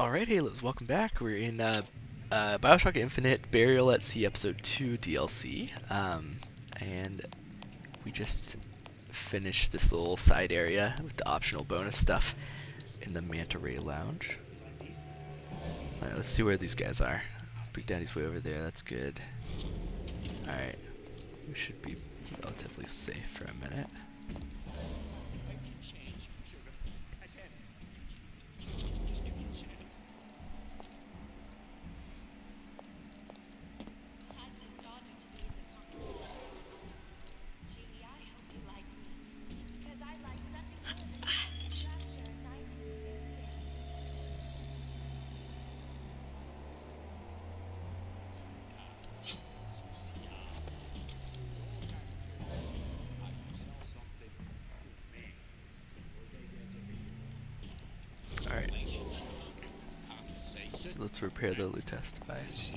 Alright, Halos, welcome back. We're in uh, uh, Bioshock Infinite Burial at Sea Episode 2 DLC. Um, and we just finished this little side area with the optional bonus stuff in the Manta Ray Lounge. Alright, let's see where these guys are. Big Daddy's way over there, that's good. Alright, we should be relatively safe for a minute. Let's repair the Lutece device.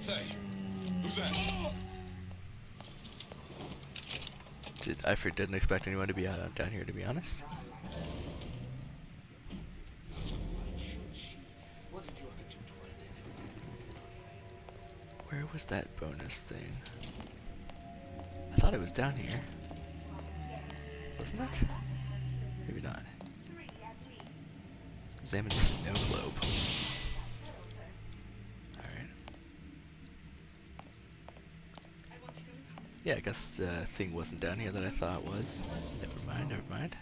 Say, who's that? Did I didn't expect anyone to be uh, down here to be honest. Was that bonus thing? I thought it was down here. Wasn't it? Maybe not. Examine snow globe. Alright. Yeah, I guess the thing wasn't down here that I thought was. Never mind, never mind.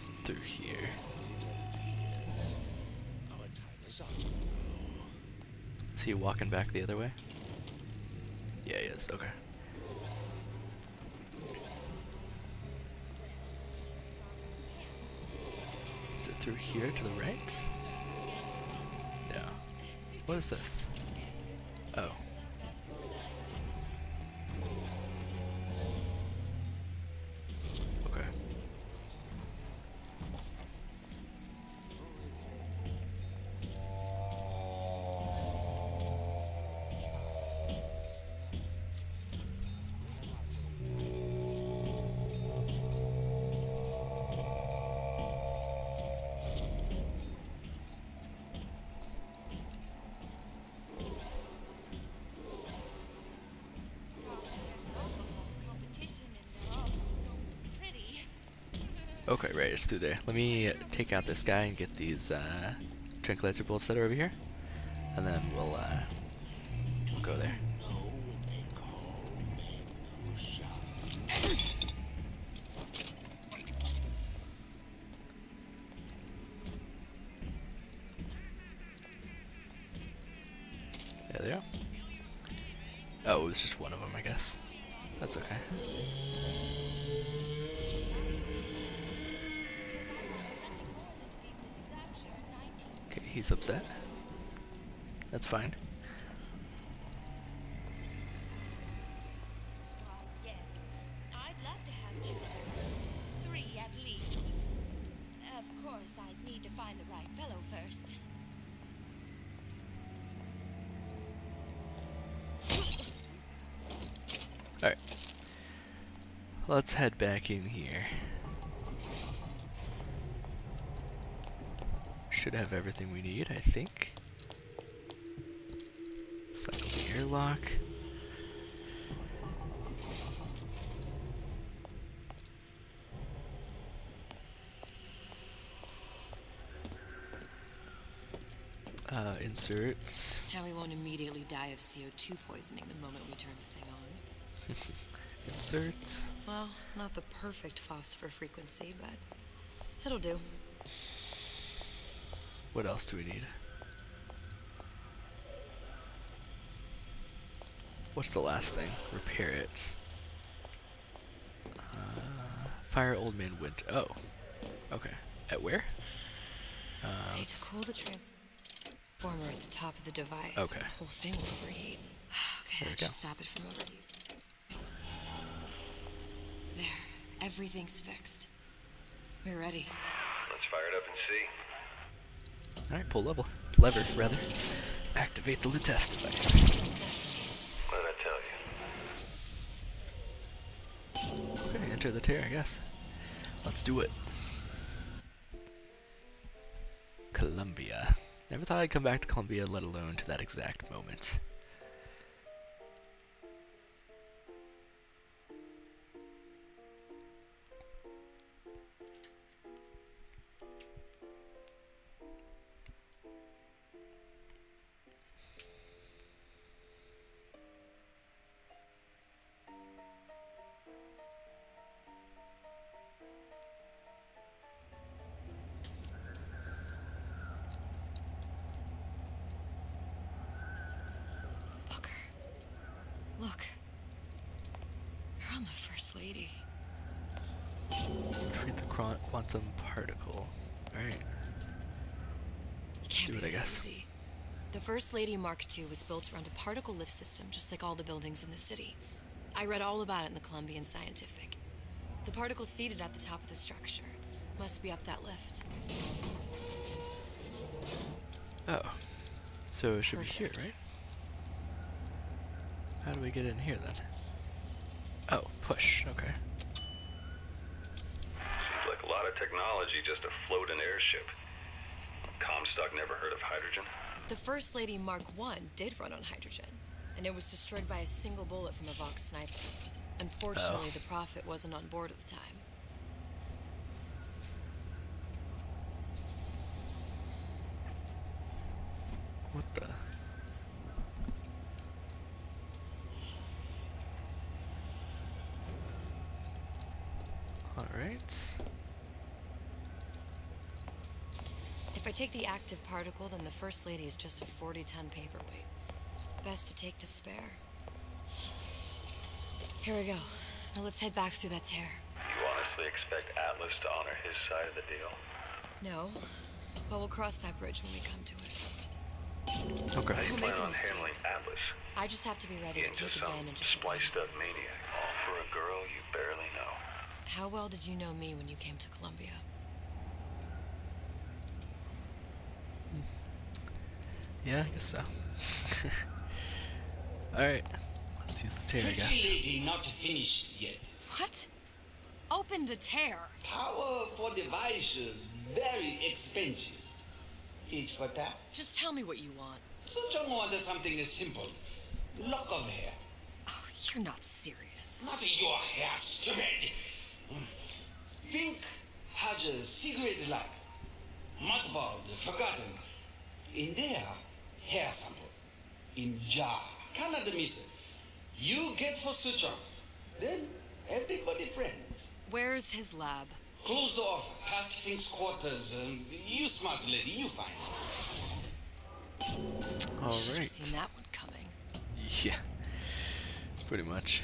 Wasn't through here. Is he walking back the other way? Yeah, he is. Okay. Is it through here to the right? No. What is this? Okay, right, it's through there. Let me take out this guy and get these uh, tranquilizer bolts that are over here, right fellow first. Alright. Let's head back in here. should have everything we need, I think. Cycle the airlock. Uh, inserts. Now we won't immediately die of CO2 poisoning the moment we turn the thing on. inserts. Well, not the perfect phosphor frequency, but it'll do. What else do we need? What's the last thing? Repair it. Uh, fire old man winter. Oh. Okay. At where? Uh, I need let's- to cool the transformer at the top of the device. Okay. The whole thing will overheat. okay, There we that go. should stop it from overheating. There, everything's fixed. We're ready. Let's fire it up and see. Alright, pull level. Lever, rather. Activate the Lutece device. What did I tell you? Okay, enter the tear, I guess. Let's do it. Columbia. Never thought I'd come back to Columbia, let alone to that exact moment. First Lady Mark II was built around a particle lift system, just like all the buildings in the city. I read all about it in the Columbian Scientific. The particle seated at the top of the structure must be up that lift. Oh. So it should be here, right? How do we get in here then? Oh, push. Okay. Seems like a lot of technology just to float an airship. Comstock never heard of hydrogen. The First Lady Mark I did run on hydrogen, and it was destroyed by a single bullet from a Vox sniper. Unfortunately, Oh. the Prophet wasn't on board at the time. What the? Alright. If I take the active particle, then the First Lady is just a 40 ton paperweight. Best to take the spare. Here we go. Now let's head back through that tear. You honestly expect Atlas to honor his side of the deal? No, but we'll cross that bridge when we come to it. Okay. How do you plan on handling Atlas? I just have to be ready to take advantage of spliced up maniac. All for a girl you barely know. How well did you know me when you came to Columbia? Yeah, I guess so. Alright. Let's use the tear, I guess. Pretty lady not finished yet. What? Open the tear. Power for device very expensive. Tit for tat. Just tell me what you want. Such a wonder something is simple. Lock of hair. Oh, you're not serious. Not your hair, stupid. Hmm. Think has a cigarette light. Mothballed, forgotten. In there, hair sample. In jar. Cannot miss it. You get for Suchong. Then everybody friends. Where's his lab? Closed off, past Fink's quarters. Um, you smart lady, you find. Should've Alright. seen that one coming. Yeah. Pretty much.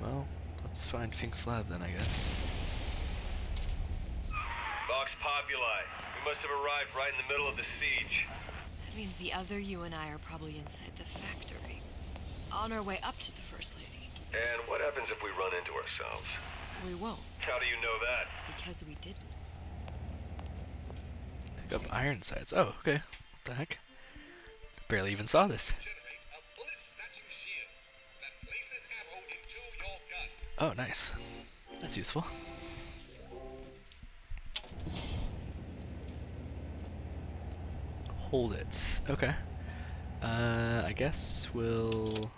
Well, let's find Fink's lab then, I guess. Vox Populi. We must have arrived right in the middle of the siege. That means the other you and I are probably inside the factory. On our way up to the First Lady. And what happens if we run into ourselves? We won't, How do you know that? because we didn't. Pick up iron sights. Oh, okay. What the heck? Barely even saw this. Oh, nice. That's useful. Hold it. Okay. Uh, I guess we'll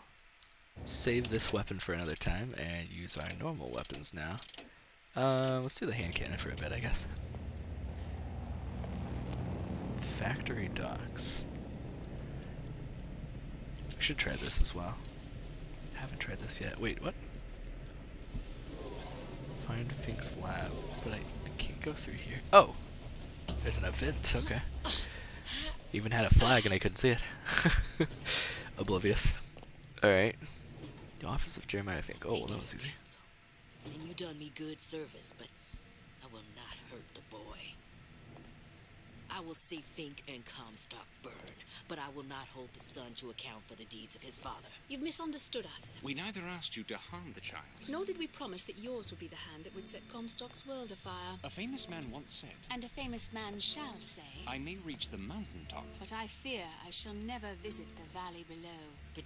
save this weapon for another time and use our normal weapons now. Uh, let's do the hand cannon for a bit, I guess. factory docks. We should try this as well. Haven't tried this yet. Wait, what? Find Fink's lab, but I, I can't go through here. Oh! There's an event, okay. Even had a flag and I couldn't see it. Oblivious. Alright. The office of Jeremiah I think. Oh, well, that was easy. And you done me good service, but I will not hurt the boy. I will see Fink and Comstock burn, but I will not hold the son to account for the deeds of his father. You've misunderstood us. We neither asked you to harm the child. Nor did we promise that yours would be the hand that would set Comstock's world afire. A famous man once said, And a famous man shall say, I may reach the mountain top. but I fear I shall never visit the valley below. But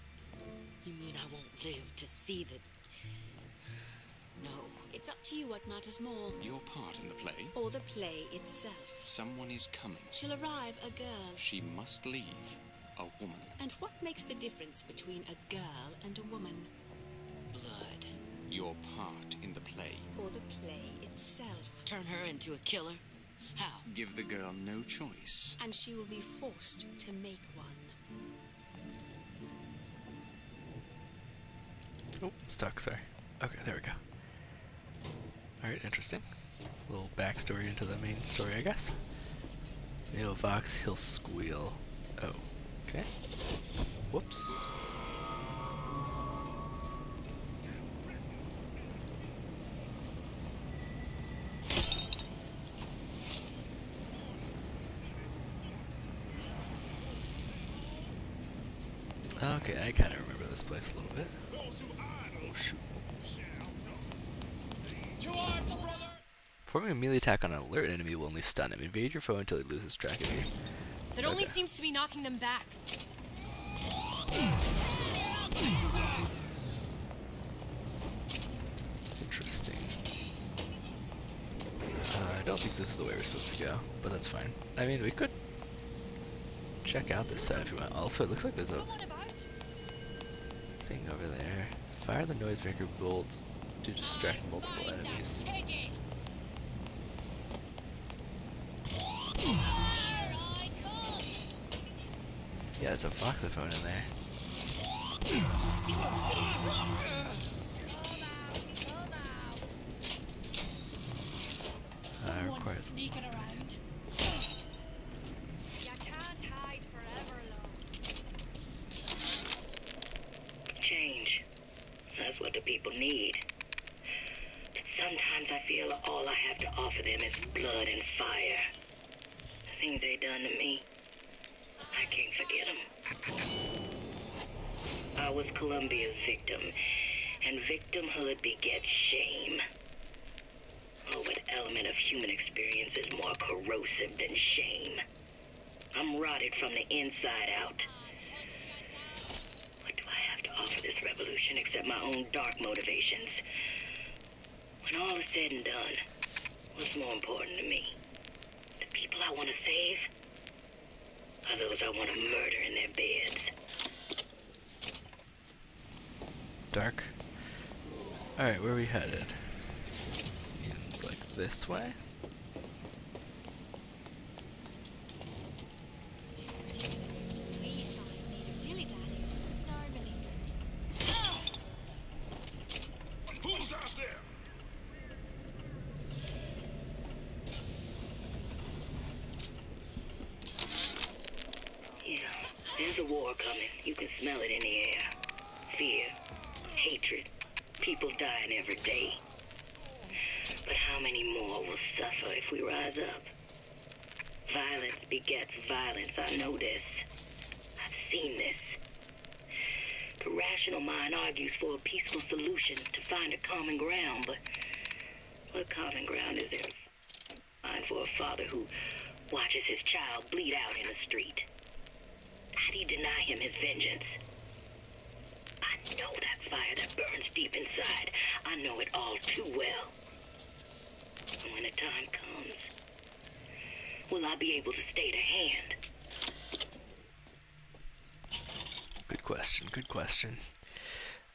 you mean I won't live to see the. No. It's up to you what matters more, Your part in the play. or the play itself. Someone is coming. She'll arrive a girl. She must leave. A woman. And what makes the difference between a girl and a woman? Blood. Your part in the play. Or the play itself? Turn her into a killer? How? Give the girl no choice. And she will be forced to make one. Oh, stuck, sorry. Okay, there we go. Alright, interesting. little backstory into the main story, I guess. Neo Vox, he'll squeal. Oh, okay. Whoops. Melee attack on an alert enemy will only stun him. Invade your foe until he loses track of you. That only Okay. seems to be knocking them back. Interesting. Uh, I don't think this is the way we're supposed to go, but that's fine. I mean, we could check out this side if you want. Also, it looks like there's a thing over there. Fire the noisemaker bolts to distract multiple enemies. Yeah, there's a voxophone in there. I was Columbia's victim, and victimhood begets shame. Oh, what element of human experience is more corrosive than shame? I'm rotted from the inside out. What do I have to offer this revolution except my own dark motivations? When all is said and done, what's more important to me? The people I want to save? Or those I want to murder in their beds? Dark. Alright, where are we headed? Seems like this way. There's a war coming. You can smell it in the air. Fear, hatred, people dying every day. But how many more will suffer if we rise up? Violence begets violence. I know this. I've seen this. The rational mind argues for a peaceful solution to find a common ground, but what common ground is there find for a father who watches his child bleed out in the street? How'd he deny him his vengeance? I know fire that burns deep inside. I know it all too well. When the time comes, will I be able to stay to hand? Good question, good question.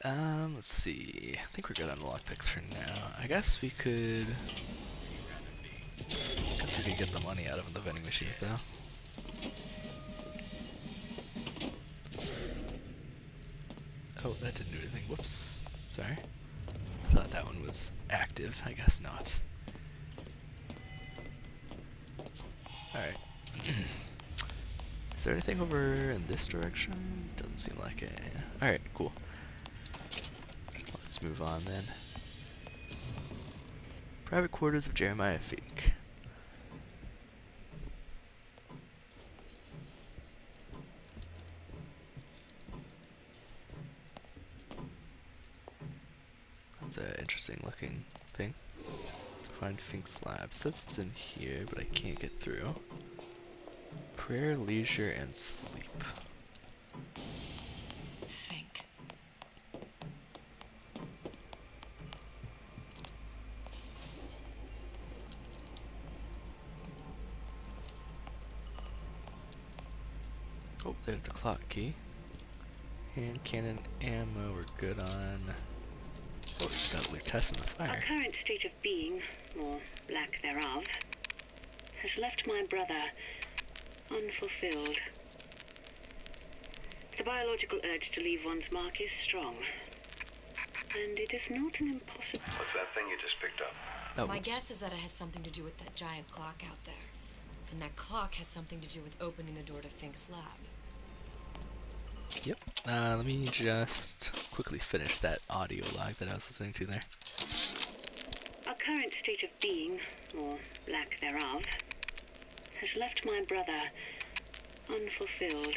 Um, let's see. I think we're good on lockpicks for now. I guess we could... I guess we could get the money out of the vending machines though. Oh, that didn't do anything. Whoops. Sorry. Thought that one was active. I guess not. Alright. Is there anything over in this direction? Doesn't seem like it. Alright, cool. Let's move on then. Private quarters of Jeremiah Fink. That's an interesting looking thing. To find Fink's lab. Says it's in here, but I can't get through. Prayer, leisure, and sleep. Think. Oh, there's the clock key. Hand cannon ammo we're good on. Oh, got Lutece in the Our current state of being, or lack thereof, has left my brother unfulfilled. The biological urge to leave one's mark is strong. And it is not an impossible. What's that thing you just picked up? Oh, My whoops. guess is that it has something to do with that giant clock out there. And that clock has something to do with opening the door to Fink's lab. Yep. Uh, let me just quickly finish that audio log that I was listening to there. Our current state of being, or lack thereof, has left my brother unfulfilled.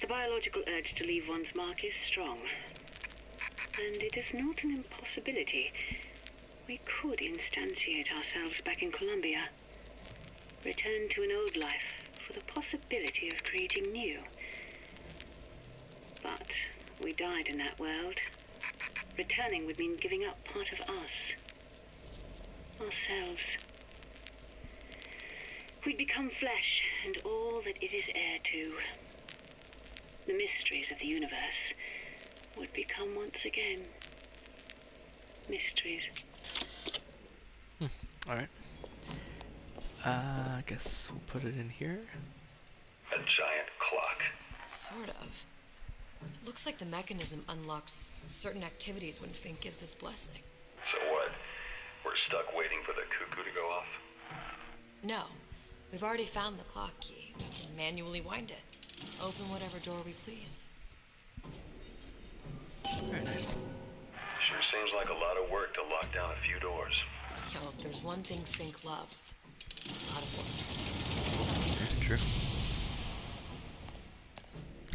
The biological urge to leave one's mark is strong. And it is not an impossibility. We could instantiate ourselves back in Columbia. Return to an old life for the possibility of creating new. But we died in that world. Returning would mean giving up part of us. Ourselves. We'd become flesh and all that it is heir to. The mysteries of the universe would become once again mysteries. Alright. Uh, I guess we'll put it in here. A giant clock. Sort of. Looks like the mechanism unlocks certain activities when Fink gives his blessing. So what? We're stuck waiting for the cuckoo to go off? No, we've already found the clock key. We can manually wind it. Open whatever door we please. Very nice. Sure seems like a lot of work to lock down a few doors. Yo, if there's one thing Fink loves, it's a lot of work. True.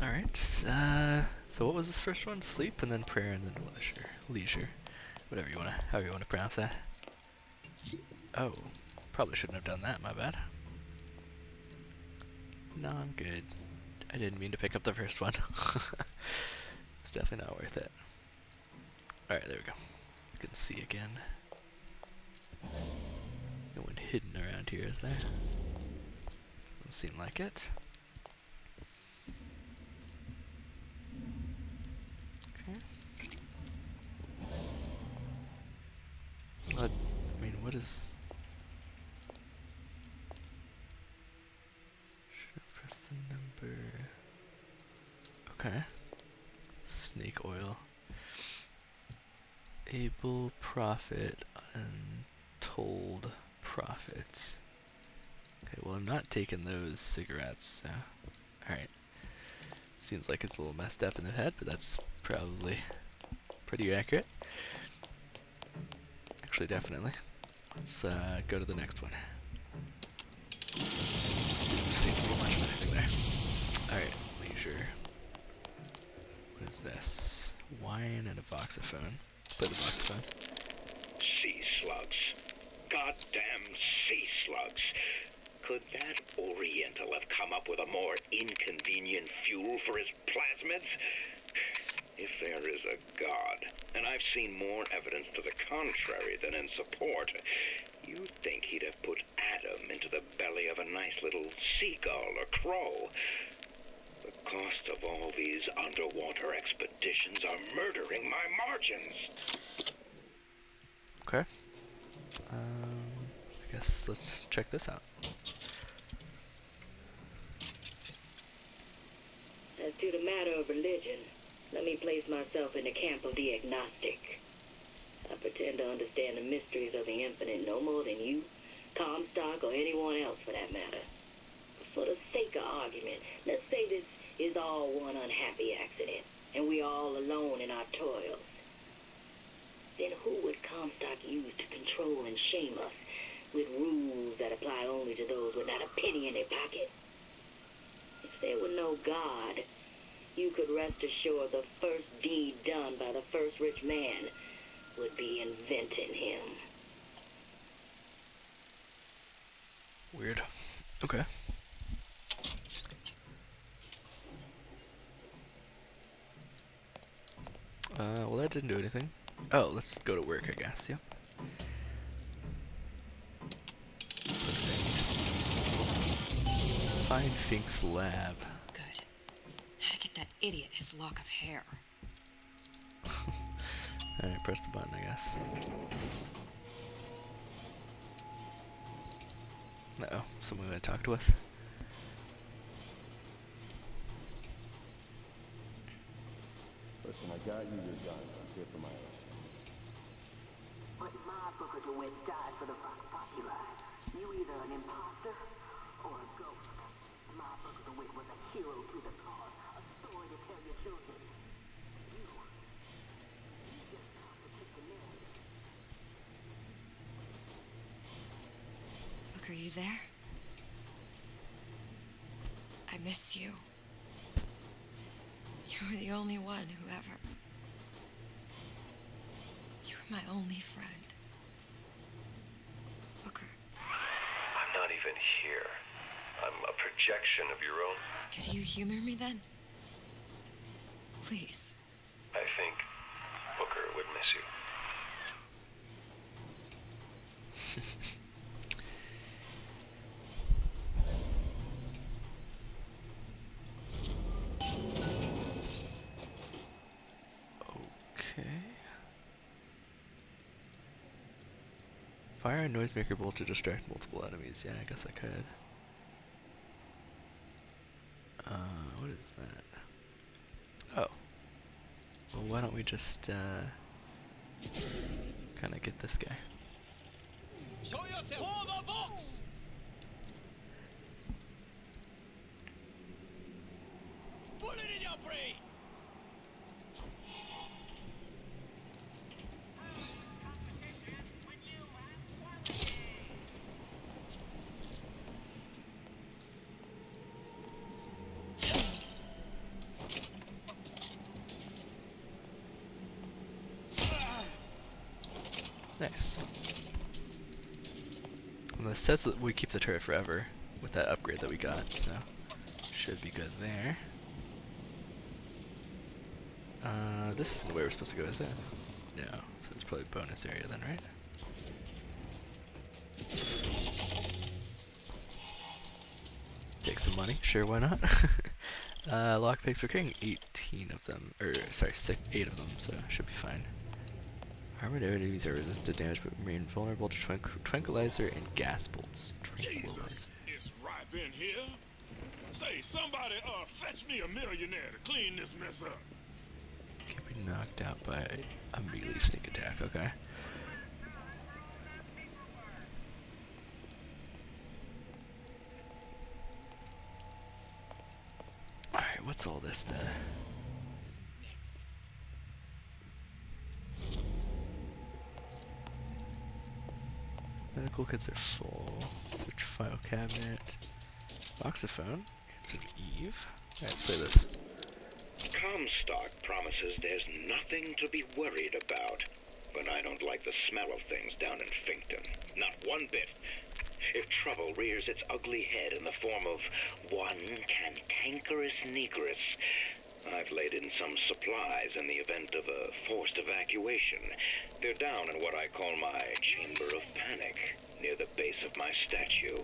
Alright, uh, so what was this first one? Sleep and then prayer and then leisure. Leisure. Whatever you wanna, however you wanna pronounce that. Oh, probably shouldn't have done that, my bad. No, I'm good. I didn't mean to pick up the first one. it's definitely not worth it. Alright, there we go. You can see again. No one hidden around here, is there? Doesn't seem like it. Okay. What? I mean, what is? Should I press the number? Okay. Snake oil. Able profit, untold profits. Okay, well I'm not taking those cigarettes, so alright. Seems like it's a little messed up in the head, but that's probably pretty accurate. Actually, definitely. Let's uh, go to the next one. Alright, leisure. What is this? Wine and a voxophone. Play the voxophone. Sea slugs. Goddamn sea slugs. Could that Oriental have come up with a more inconvenient fuel for his plasmids? If there is a God, and I've seen more evidence to the contrary than in support, you'd think he'd have put Adam into the belly of a nice little seagull or crow. The cost of all these underwater expeditions are murdering my margins. Okay. Um, I guess let's check this out. As to the matter of religion, let me place myself in the camp of the agnostic. I pretend to understand the mysteries of the infinite no more than you, Comstock, or anyone else for that matter. For the sake of argument, let's say this is all one unhappy accident, and we're all alone in our toils. Then who would Comstock use to control and shame us with rules that apply only to those with not a penny in their pocket? If there were no God, you could rest assured the first deed done by the first rich man would be inventing him. Weird. Okay. Uh, well that didn't do anything. Oh, let's go to work, I guess, yep. Find Fink's lab. Good. How to get that idiot his lock of hair. Alright, press the button, I guess. Uh oh, someone gonna talk to us? Listen, I got you your gun. I'm here for my own. My Booker DeWitt died for the Vox Populi. You either an imposter or a ghost. My Booker DeWitt was a hero to the cause, a story to tell your children. You, you just take the narrative. Look, are you there? I miss you. You were the only one who ever. You were my only friend. Booker, I'm even here. I'm a projection of your own. could you humor me then? Please. I think Booker would miss you. Okay. Fire noisemaker bolt to distract multiple enemies. Yeah, I guess I could. Uh, what is that? Oh. Well, why don't we just, uh, kind of get this guy. Show yourself! For the Vox! Put it in your brain! Nice. And this says that we keep the turret forever with that upgrade that we got, so should be good there. Uh, this isn't the way we're supposed to go, is it? No, so it's probably bonus area then, right? Take some money, sure, why not? uh, lockpicks, we're carrying 18 of them, or sorry, six, 8 of them, so should be fine. Armored enemies are resistant to damage but remain vulnerable to tranq tranquilizer and gas bolts. Jesus, it's ripe in here. Say, somebody uh fetch me a millionaire to clean this mess up. Can't be knocked out by a melee sneak attack, okay. Alright, what's all this then? Medical kits are full. Switch file cabinet. Voxophone. It's an Eve. Alright, let's play this. Comstock promises there's nothing to be worried about. But I don't like the smell of things down in Finkton. Not one bit. If trouble rears its ugly head in the form of one cantankerous negress, I've laid in some supplies in the event of a forced evacuation. They're down in what I call my chamber of panic, near the base of my statue.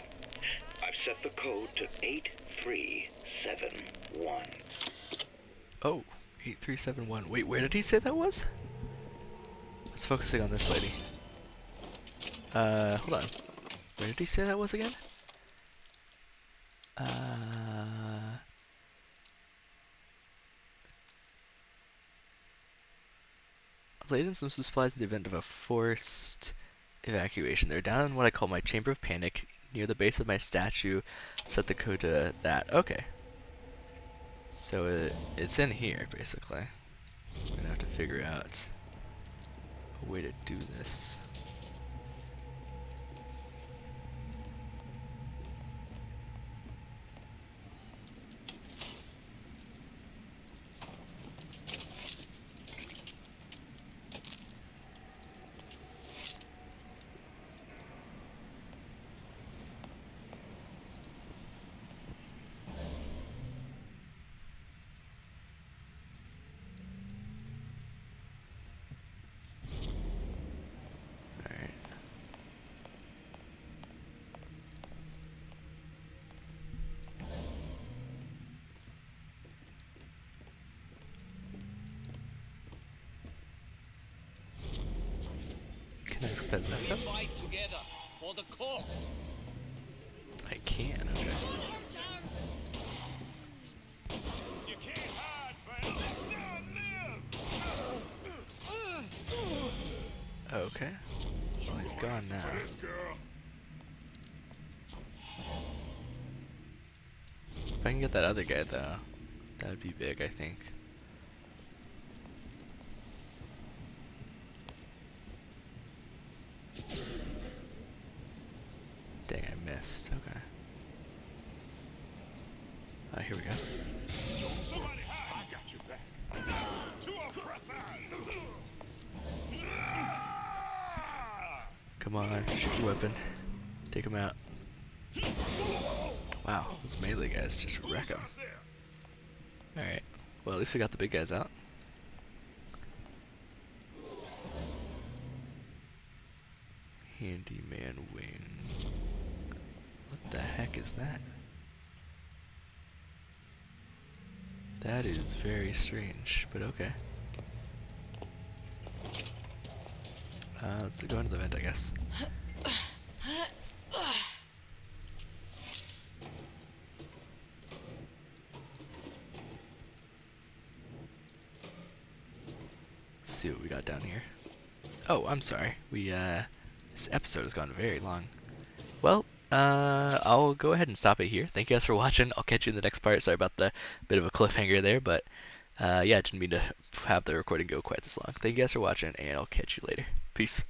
I've set the code to 8371. Oh, 8371. Wait, where did he say that was? Let's focusing on this lady. Uh, hold on. Where did he say that was again? Uh, laid in some supplies in the event of a forced evacuation. They're down in what I call my chamber of panic near the base of my statue. Set the code to that. Okay. So it, it's in here, basically. I'm gonna have to figure out a way to do this. Alright. Can I possess him? Fight together for the cause. I can, okay. You can't hide, fam. Okay. Well, he's gone now. For this girl. If I can get that other guy, though, that would be big, I think. Come on, shoot your weapon. Take him out. Wow, those melee guys just wreck him. Alright, well at least we got the big guys out. Handyman wing. What the heck is that? That is very strange, but okay. Uh, let's go into the vent, I guess. Let's see what we got down here. Oh, I'm sorry. We uh, this episode has gone very long. Well, uh, I'll go ahead and stop it here. Thank you guys for watching. I'll catch you in the next part. Sorry about the bit of a cliffhanger there, but uh, yeah, didn't mean to have the recording go quite this long. Thank you guys for watching, and I'll catch you later. Peace.